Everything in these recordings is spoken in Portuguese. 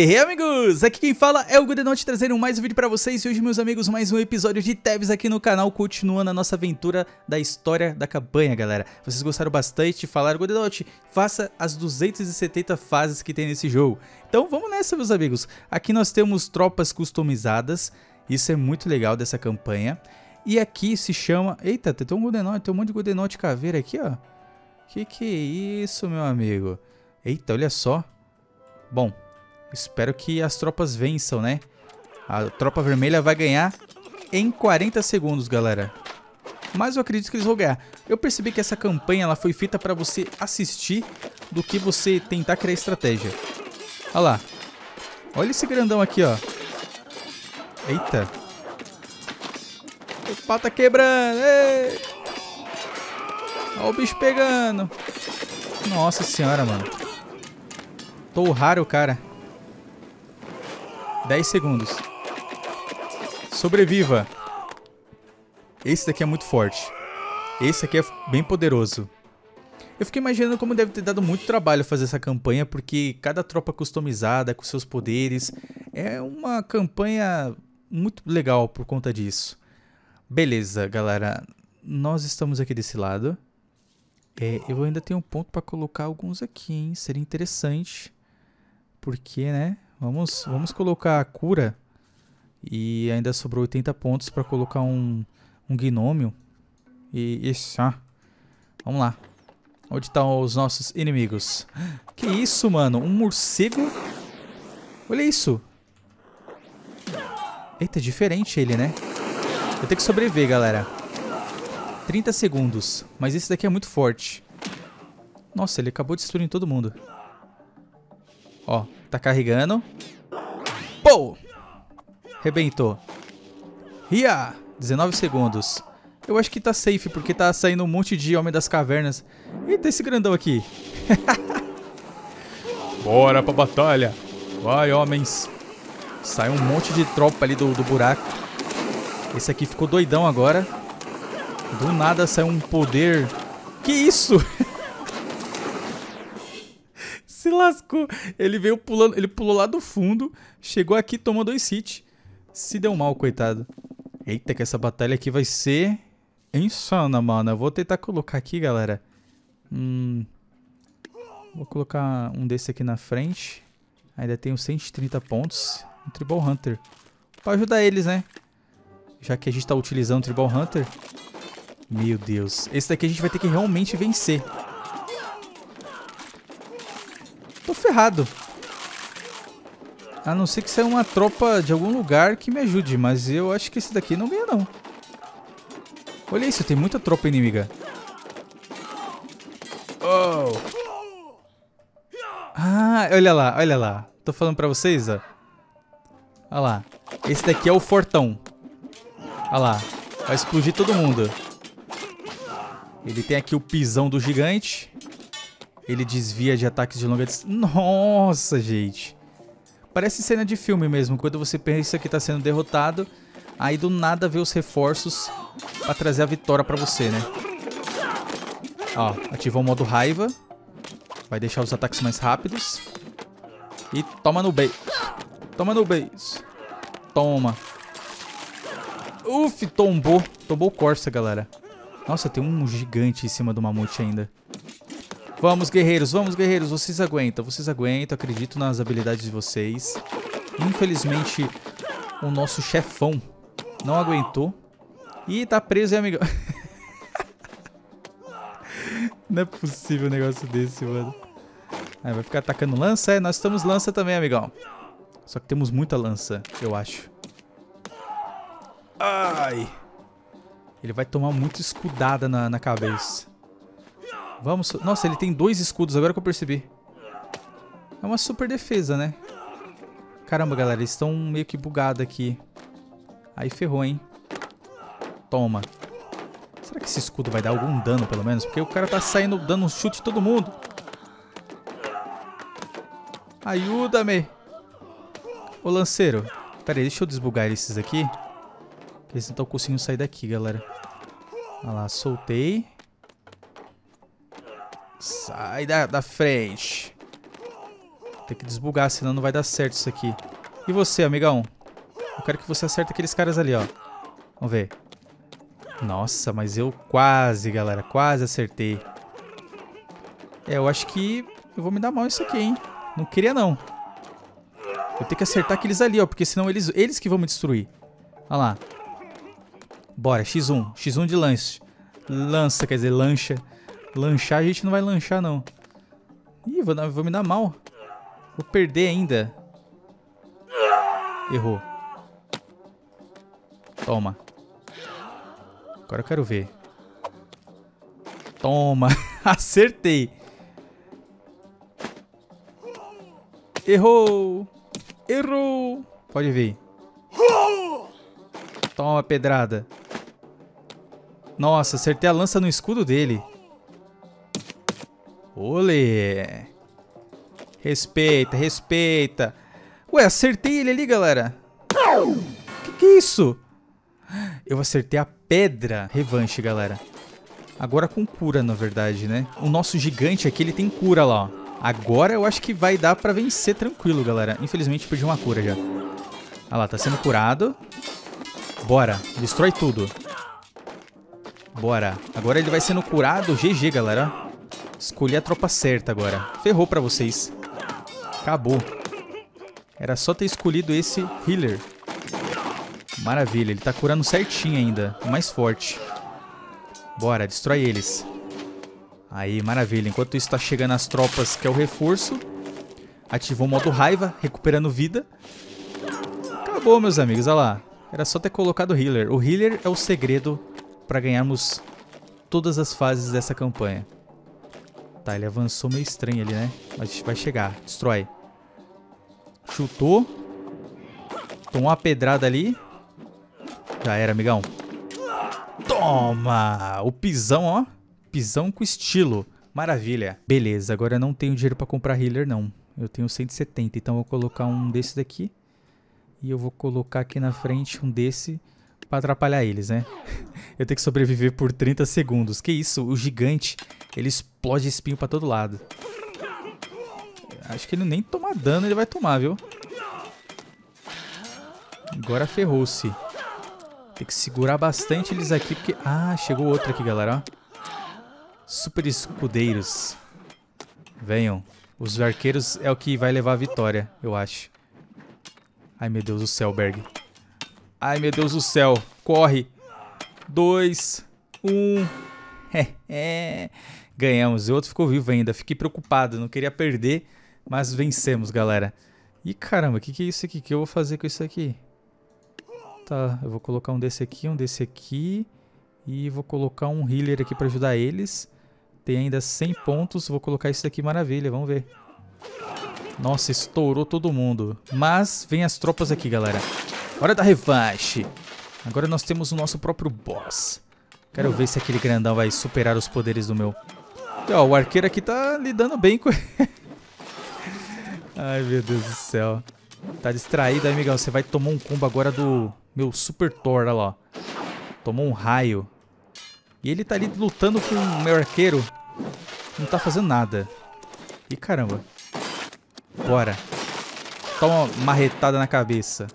Hey amigos, aqui quem fala é o Goodenote trazendo mais um vídeo pra vocês. E hoje meus amigos mais um episódio de Tevs aqui no canal continuando a nossa aventura da história da campanha galera. Vocês gostaram bastante, falaram Goodenote, faça as 270 fases que tem nesse jogo. Então vamos nessa meus amigos, aqui nós temos tropas customizadas, isso é muito legal dessa campanha. E aqui se chama, eita tem um Goodenote, tem um monte de Goodenote caveira aqui ó. Que que é isso meu amigo? Eita olha só. Bom, Espero que as tropas vençam, né? A tropa vermelha vai ganhar em 40 segundos, galera. Mas eu acredito que eles vão ganhar. Eu percebi que essa campanha ela foi feita para você assistir do que você tentar criar estratégia. Olha lá. Olha esse grandão aqui, ó. Eita. O pau tá quebrando. Ei. Olha o bicho pegando. Nossa senhora, mano. Tô raro, cara. 10 segundos. Sobreviva. Esse daqui é muito forte. Esse aqui é bem poderoso. Eu fiquei imaginando como deve ter dado muito trabalho fazer essa campanha, porque cada tropa customizada, com seus poderes, é uma campanha muito legal por conta disso. Beleza, galera. Nós estamos aqui desse lado. É, eu ainda tenho um ponto para colocar alguns aqui, hein? Seria interessante. Porque, né? Vamos, vamos colocar a cura. E ainda sobrou 80 pontos para colocar um, um gnômio. E isso, ah. Vamos lá. Onde estão os nossos inimigos? Que isso, mano? Um morcego? Olha isso. Eita, é diferente ele, né? Eu tenho que sobreviver, galera. 30 segundos. Mas esse daqui é muito forte. Nossa, ele acabou destruindo todo mundo. Ó, Tá carregando. Pô! Rebentou. Ria! 19 segundos. Eu acho que tá safe, porque tá saindo um monte de Homem das Cavernas. Eita, esse grandão aqui. Bora pra batalha. Vai, homens. Sai um monte de tropa ali do, do buraco. Esse aqui ficou doidão agora. Do nada saiu um poder. Que isso? lascou. Ele veio pulando, ele pulou lá do fundo, chegou aqui, tomou dois hits. Se deu mal, coitado. Eita, que essa batalha aqui vai ser insana, mano. Eu vou tentar colocar aqui, galera. Hum, vou colocar um desse aqui na frente. Ainda tenho 130 pontos. Um Tribal Hunter. Pra ajudar eles, né? Já que a gente tá utilizando o Tribal Hunter. Meu Deus. Esse daqui a gente vai ter que realmente vencer. Ferrado. A não ser que saia uma tropa de algum lugar que me ajude, mas eu acho que esse daqui não ganha não. Olha isso, tem muita tropa inimiga. Oh. Ah, olha lá, olha lá. Tô falando pra vocês, ó. Olha lá. Esse daqui é o fortão. Olha lá. Vai explodir todo mundo. Ele tem aqui o pisão do gigante. Ele desvia de ataques de longa distância. Nossa, gente. Parece cena de filme mesmo. Quando você pensa que está sendo derrotado, aí do nada vê os reforços para trazer a vitória para você, né? Ó, ativou o modo raiva. Vai deixar os ataques mais rápidos. E toma no base. Toma no base. Toma. Uf, tombou. Tombou o Corsa, galera. Nossa, tem um gigante em cima do mamute ainda. Vamos, guerreiros, vamos, guerreiros. Vocês aguentam, vocês aguentam. Acredito nas habilidades de vocês. Infelizmente, o nosso chefão não aguentou. E tá preso, hein, amigão? não é possível um negócio desse, mano. Aí, vai ficar atacando lança? É, nós estamos lança também, amigão. Só que temos muita lança, eu acho. Ai. Ele vai tomar muita escudada na, na cabeça. Vamos... Nossa, ele tem dois escudos, agora que eu percebi. É uma super defesa, né? Caramba, galera, eles estão meio que bugados aqui. Aí ferrou, hein? Toma. Será que esse escudo vai dar algum dano, pelo menos? Porque o cara tá saindo dando um chute em todo mundo. Ajuda-me. Ô, lanceiro. Pera aí, deixa eu desbugar esses aqui. Que eles não estão conseguindo sair daqui, galera. Olha lá, soltei. Sai da, da frente. Tem que desbugar, senão não vai dar certo isso aqui. E você, amigão? Eu quero que você acerte aqueles caras ali, ó. Vamos ver. Nossa, mas eu quase, galera. Quase acertei. É, eu acho que eu vou me dar mal isso aqui, hein? Não queria, não. Eu tenho que acertar aqueles ali, ó. Porque senão eles, eles que vão me destruir. Olha lá. Bora, X1. X1 de lanche. Lança, quer dizer, lancha. Lanchar a gente não vai lanchar, não. Ih, vou, vou me dar mal. Vou perder ainda. Errou. Toma. Agora eu quero ver. Toma. Acertei. Errou. Errou. Pode ver. Toma, pedrada. Nossa, acertei a lança no escudo dele. Olê. Respeita, respeita. Ué, acertei ele ali, galera. Que que é isso? Eu acertei a pedra. Revanche, galera. Agora com cura, na verdade, né? O nosso gigante aqui, ele tem cura lá, ó. Agora eu acho que vai dar pra vencer tranquilo, galera. Infelizmente, perdi uma cura já. Olha lá, tá sendo curado. Bora, destrói tudo. Bora. Agora ele vai sendo curado. GG, galera. Escolhi a tropa certa agora. Ferrou pra vocês. Acabou. Era só ter escolhido esse healer. Maravilha, ele tá curando certinho ainda. O mais forte. Bora, destrói eles. Aí, maravilha. Enquanto isso tá chegando as tropas, que é o reforço. Ativou o modo raiva, recuperando vida. Acabou, meus amigos. Olha lá. Era só ter colocado o healer. O healer é o segredo para ganharmos todas as fases dessa campanha. Tá, ele avançou meio estranho ali, né? Mas vai chegar. Destrói. Chutou. Tomou uma pedrada ali. Já era, amigão. Toma! O pisão, ó. Pisão com estilo. Maravilha. Beleza, agora eu não tenho dinheiro pra comprar healer, não. Eu tenho 170, então eu vou colocar um desse daqui. E eu vou colocar aqui na frente um desse pra atrapalhar eles, né? eu tenho que sobreviver por 30 segundos. Que isso, o gigante, ele explode espinho pra todo lado. Acho que ele nem tomar dano ele vai tomar, viu? Agora ferrou-se. Tem que segurar bastante eles aqui, porque... Ah, chegou outro aqui, galera, ó. Super escudeiros. Venham. Os arqueiros é o que vai levar a vitória, eu acho. Ai, meu Deus do céu, Berg. Ai, meu Deus do céu. Corre. Dois. Um. É. Ganhamos. O outro ficou vivo ainda. Fiquei preocupado. Não queria perder. Mas vencemos, galera. Ih, caramba. O que, que é isso aqui? O que eu vou fazer com isso aqui? Tá, eu vou colocar um desse aqui, um desse aqui. E vou colocar um healer aqui pra ajudar eles. Tem ainda 100 pontos. Vou colocar isso aqui, maravilha. Vamos ver. Nossa, estourou todo mundo. Mas vem as tropas aqui, galera. Hora da revanche. Agora nós temos o nosso próprio boss. Quero ver se aquele grandão vai superar os poderes do meu. E, ó, o arqueiro aqui tá lidando bem com Ai, meu Deus do céu. Tá distraído, amigão. Você vai tomar um combo agora do meu Super Thor, olha lá. Tomou um raio. E ele tá ali lutando com o meu arqueiro. Não tá fazendo nada. E caramba. Bora. Toma uma marretada na cabeça.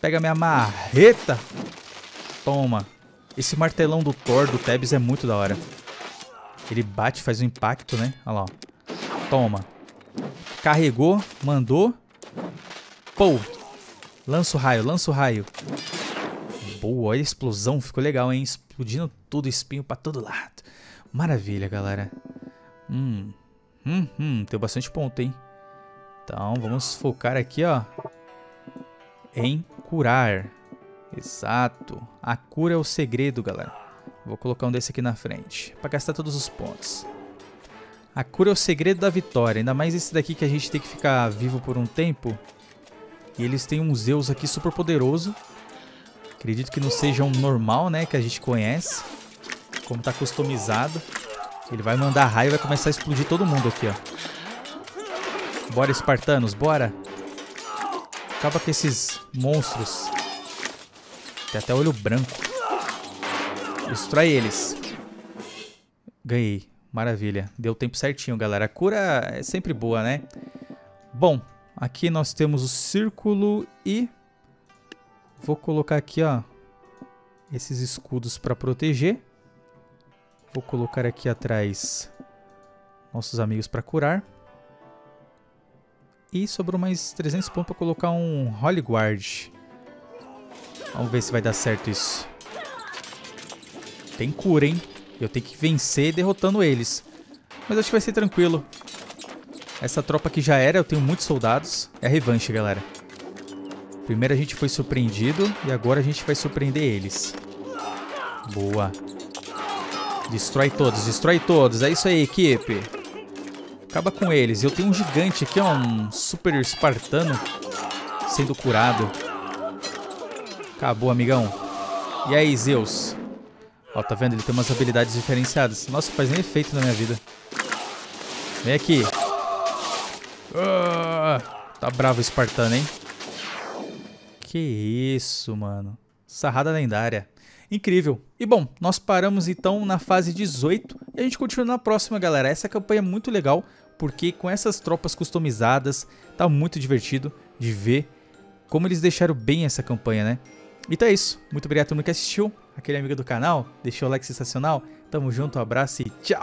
Pega minha marreta. Toma. Esse martelão do Thor, do Tebs, é muito da hora. Ele bate, faz um impacto, né? Olha lá. Toma. Carregou, mandou. Pô. Lança o raio, lança o raio. Boa, olha a explosão, ficou legal, hein? Explodindo tudo, espinho pra todo lado. Maravilha, galera. Hum, hum, hum, tem bastante ponto, hein? Então, vamos focar aqui, ó. Em curar. Exato. A cura é o segredo, galera. Vou colocar um desse aqui na frente, pra gastar todos os pontos. A cura é o segredo da vitória, ainda mais esse daqui que a gente tem que ficar vivo por um tempo. E eles têm um Zeus aqui super poderoso, Acredito que não seja um normal, né? Que a gente conhece. Como tá customizado. Ele vai mandar raio e vai começar a explodir todo mundo aqui, ó. Bora, espartanos, bora. Acaba com esses monstros. Tem até olho branco. Destrói eles. Ganhei. Maravilha. Deu tempo certinho, galera. A cura é sempre boa, né? Bom, aqui nós temos o círculo e... Vou colocar aqui, ó, esses escudos para proteger. Vou colocar aqui atrás nossos amigos para curar. E sobrou mais 300 pontos para colocar um Holy Guard. Vamos ver se vai dar certo isso. Tem cura, hein? Eu tenho que vencer derrotando eles. Mas acho que vai ser tranquilo. Essa tropa aqui já era, eu tenho muitos soldados. É a revanche, galera. Primeiro a gente foi surpreendido e agora a gente vai surpreender eles. Boa. Destrói todos, destrói todos. É isso aí, equipe. Acaba com eles. Eu tenho um gigante aqui, ó, um super espartano sendo curado. Acabou, amigão. E aí, Zeus? Ó, tá vendo? Ele tem umas habilidades diferenciadas. Nossa, faz nem efeito na minha vida. Vem aqui. Uh, tá bravo o espartano, hein? Que isso, mano. Sarrada lendária. Incrível. E bom, nós paramos então na fase 18 e a gente continua na próxima, galera. Essa campanha é muito legal porque com essas tropas customizadas tá muito divertido de ver como eles deixaram bem essa campanha, né? Então é isso. Muito obrigado a todo mundo que assistiu. Aquele amigo do canal, deixou o like sensacional. Tamo junto, um abraço e tchau!